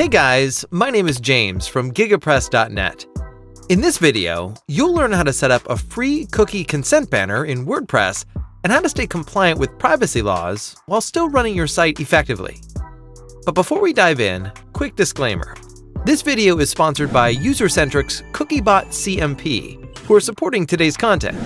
Hey guys, my name is James from gigapress.net. In this video, you'll learn how to set up a free cookie consent banner in WordPress and how to stay compliant with privacy laws while still running your site effectively. But before we dive in, quick disclaimer. This video is sponsored by Usercentrics CookieBot CMP, who are supporting today's content.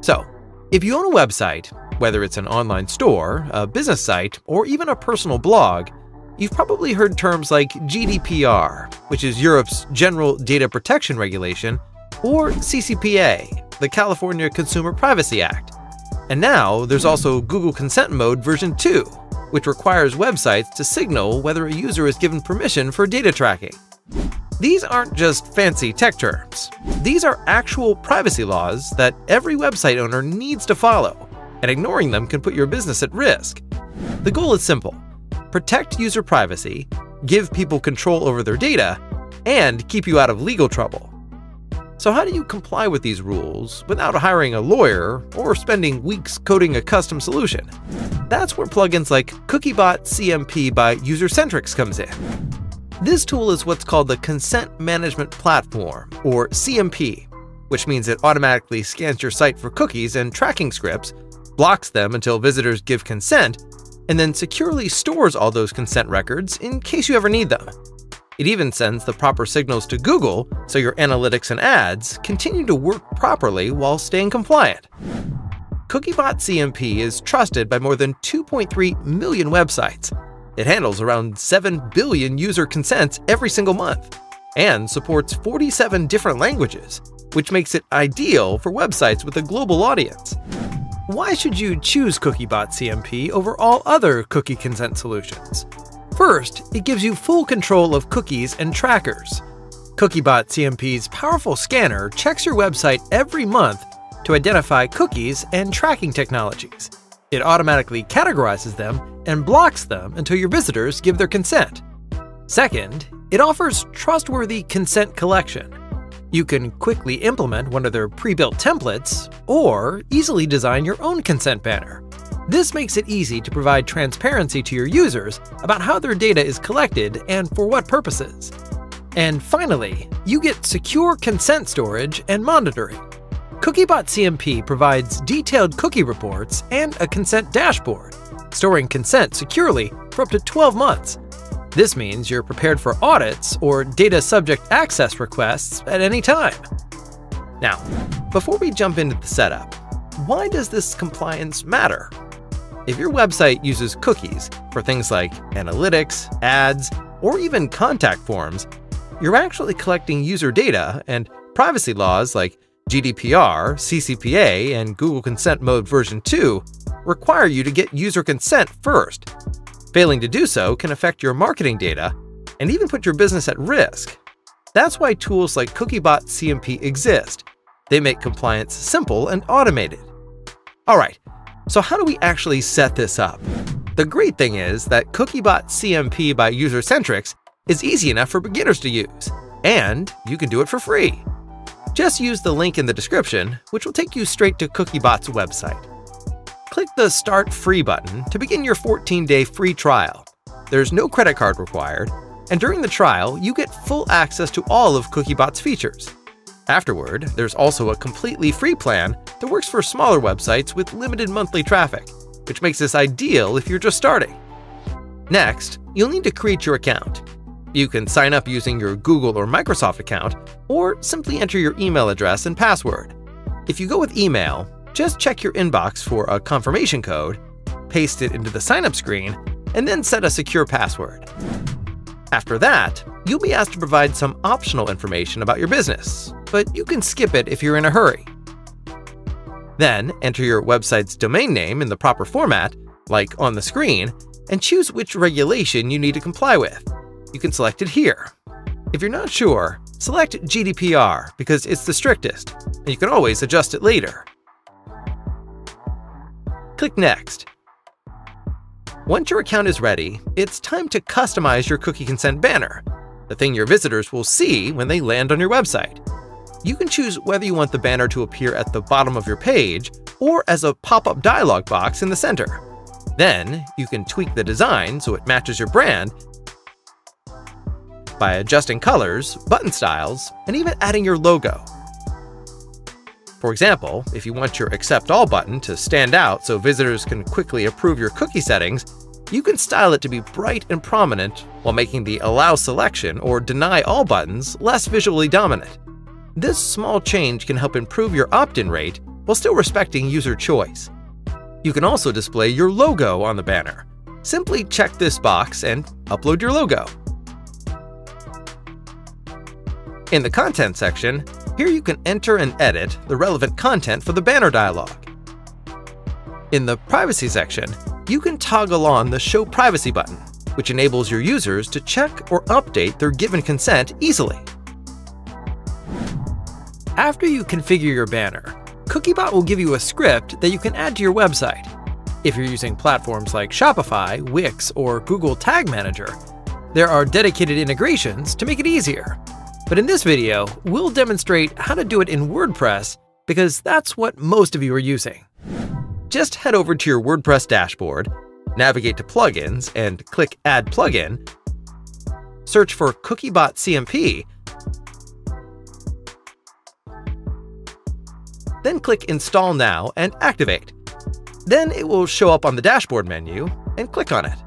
So, if you own a website, whether it's an online store, a business site, or even a personal blog, you've probably heard terms like GDPR, which is Europe's General Data Protection Regulation, or CCPA, the California Consumer Privacy Act. And now there's also Google Consent Mode version 2, which requires websites to signal whether a user is given permission for data tracking. These aren't just fancy tech terms. These are actual privacy laws that every website owner needs to follow, and ignoring them can put your business at risk. The goal is simple protect user privacy, give people control over their data, and keep you out of legal trouble. So, how do you comply with these rules without hiring a lawyer or spending weeks coding a custom solution? That's where plugins like CookieBot CMP by Usercentrics comes in. This tool is what's called the Consent Management Platform, or CMP, which means it automatically scans your site for cookies and tracking scripts, blocks them until visitors give consent, and then securely stores all those consent records in case you ever need them. It even sends the proper signals to Google so your analytics and ads continue to work properly while staying compliant. CookieBot CMP is trusted by more than 2.3 million websites. It handles around 7 billion user consents every single month and supports 47 different languages, which makes it ideal for websites with a global audience. Why should you choose CookieBot CMP over all other cookie consent solutions? First, it gives you full control of cookies and trackers. CookieBot CMP's powerful scanner checks your website every month to identify cookies and tracking technologies. It automatically categorizes them and blocks them until your visitors give their consent. Second, it offers trustworthy consent collection. You can quickly implement one of their pre-built templates, or easily design your own consent banner. This makes it easy to provide transparency to your users about how their data is collected and for what purposes. And finally, you get secure consent storage and monitoring. CookieBot CMP provides detailed cookie reports and a consent dashboard, storing consent securely for up to 12 months this means you're prepared for audits or data subject access requests at any time. Now, before we jump into the setup, why does this compliance matter? If your website uses cookies for things like analytics, ads, or even contact forms, you're actually collecting user data and privacy laws like GDPR, CCPA, and Google Consent Mode version 2 require you to get user consent first Failing to do so can affect your marketing data and even put your business at risk. That's why tools like CookieBot CMP exist. They make compliance simple and automated. Alright, so how do we actually set this up? The great thing is that CookieBot CMP by Usercentrics is easy enough for beginners to use, and you can do it for free. Just use the link in the description, which will take you straight to CookieBot's website click the Start Free button to begin your 14-day free trial. There's no credit card required, and during the trial, you get full access to all of CookieBot's features. Afterward, there's also a completely free plan that works for smaller websites with limited monthly traffic, which makes this ideal if you're just starting. Next, you'll need to create your account. You can sign up using your Google or Microsoft account, or simply enter your email address and password. If you go with email, just check your inbox for a confirmation code, paste it into the signup screen, and then set a secure password. After that, you'll be asked to provide some optional information about your business, but you can skip it if you're in a hurry. Then, enter your website's domain name in the proper format, like on the screen, and choose which regulation you need to comply with. You can select it here. If you're not sure, select GDPR because it's the strictest, and you can always adjust it later. Click Next. Once your account is ready, it's time to customize your cookie consent banner, the thing your visitors will see when they land on your website. You can choose whether you want the banner to appear at the bottom of your page or as a pop-up dialog box in the center. Then, you can tweak the design so it matches your brand by adjusting colors, button styles, and even adding your logo. For example, if you want your Accept All button to stand out so visitors can quickly approve your cookie settings, you can style it to be bright and prominent while making the Allow Selection or Deny All buttons less visually dominant. This small change can help improve your opt-in rate while still respecting user choice. You can also display your logo on the banner. Simply check this box and upload your logo. In the Content section, here you can enter and edit the relevant content for the banner dialog. In the Privacy section, you can toggle on the Show Privacy button, which enables your users to check or update their given consent easily. After you configure your banner, Cookiebot will give you a script that you can add to your website. If you're using platforms like Shopify, Wix, or Google Tag Manager, there are dedicated integrations to make it easier. But in this video, we'll demonstrate how to do it in WordPress because that's what most of you are using. Just head over to your WordPress dashboard, navigate to Plugins, and click Add Plugin. Search for Cookiebot CMP, then click Install Now and Activate. Then it will show up on the dashboard menu, and click on it.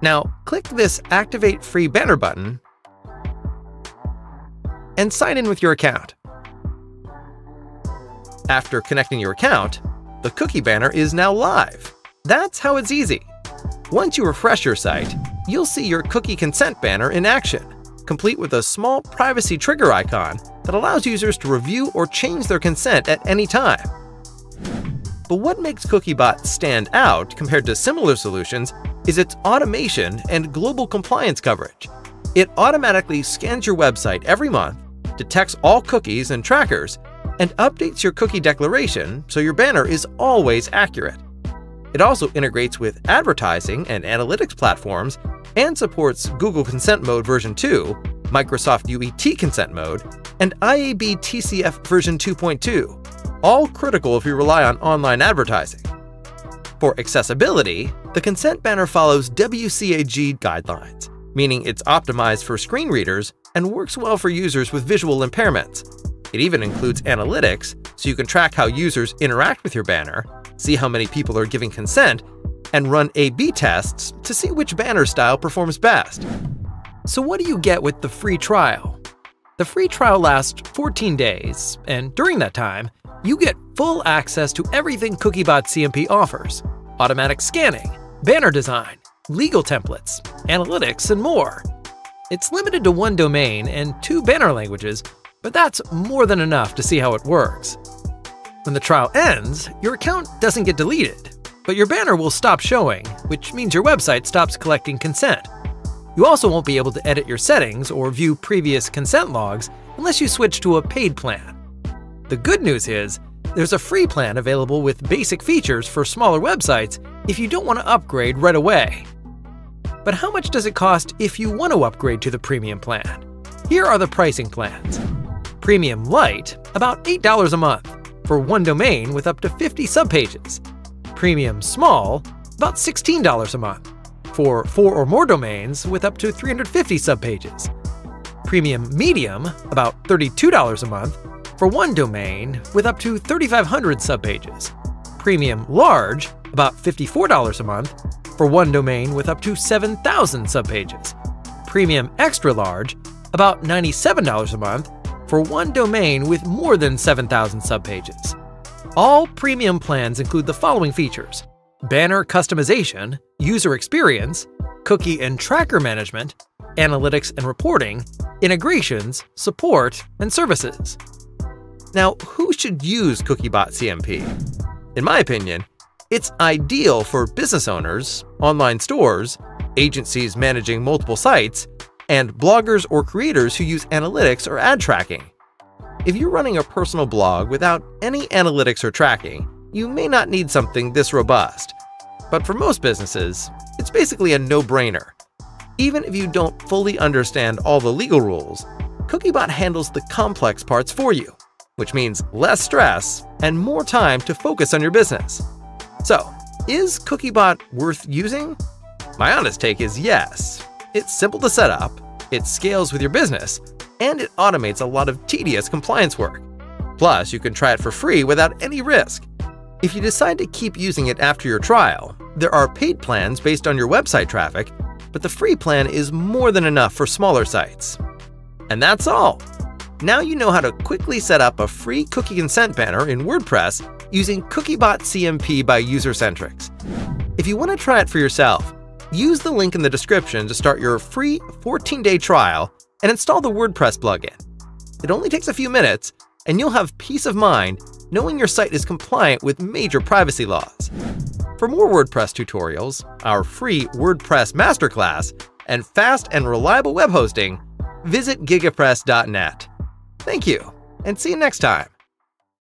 Now, click this Activate Free Banner button and sign in with your account. After connecting your account, the cookie banner is now live. That's how it's easy. Once you refresh your site, you'll see your cookie consent banner in action, complete with a small privacy trigger icon that allows users to review or change their consent at any time. But what makes Cookiebot stand out compared to similar solutions is its automation and global compliance coverage. It automatically scans your website every month, detects all cookies and trackers, and updates your cookie declaration so your banner is always accurate. It also integrates with advertising and analytics platforms and supports Google Consent Mode version 2, Microsoft UET Consent Mode, and IAB TCF version 2.2, all critical if you rely on online advertising. For accessibility, the consent banner follows WCAG guidelines, meaning it's optimized for screen readers and works well for users with visual impairments. It even includes analytics, so you can track how users interact with your banner, see how many people are giving consent, and run A-B tests to see which banner style performs best. So what do you get with the free trial? The free trial lasts 14 days, and during that time, you get full access to everything Cookiebot CMP offers automatic scanning, banner design, legal templates, analytics, and more. It's limited to one domain and two banner languages, but that's more than enough to see how it works. When the trial ends, your account doesn't get deleted, but your banner will stop showing, which means your website stops collecting consent. You also won't be able to edit your settings or view previous consent logs unless you switch to a paid plan. The good news is, there's a free plan available with basic features for smaller websites if you don't want to upgrade right away. But how much does it cost if you want to upgrade to the premium plan? Here are the pricing plans. Premium Light, about $8 a month, for one domain with up to 50 subpages. Premium Small, about $16 a month, for four or more domains with up to 350 subpages. Premium Medium, about $32 a month, for one domain with up to 3,500 subpages. Premium Large, about $54 a month, for one domain with up to 7,000 subpages. Premium Extra Large, about $97 a month, for one domain with more than 7,000 subpages. All premium plans include the following features banner customization, user experience, cookie and tracker management, analytics and reporting, integrations, support, and services. Now, who should use Cookiebot CMP? In my opinion, it's ideal for business owners, online stores, agencies managing multiple sites, and bloggers or creators who use analytics or ad tracking. If you're running a personal blog without any analytics or tracking, you may not need something this robust. But for most businesses, it's basically a no-brainer. Even if you don't fully understand all the legal rules, Cookiebot handles the complex parts for you, which means less stress and more time to focus on your business. So, is Cookiebot worth using? My honest take is yes, It's simple to set up, it scales with your business, and it automates a lot of tedious compliance work. Plus, you can try it for free without any risk. If you decide to keep using it after your trial, there are paid plans based on your website traffic, but the free plan is more than enough for smaller sites. And that's all! Now you know how to quickly set up a free cookie consent banner in WordPress using CookieBot CMP by Usercentrics. If you want to try it for yourself, use the link in the description to start your free 14-day trial and install the WordPress plugin. It only takes a few minutes, and you'll have peace of mind knowing your site is compliant with major privacy laws. For more WordPress tutorials, our free WordPress masterclass, and fast and reliable web hosting, visit gigapress.net. Thank you, and see you next time.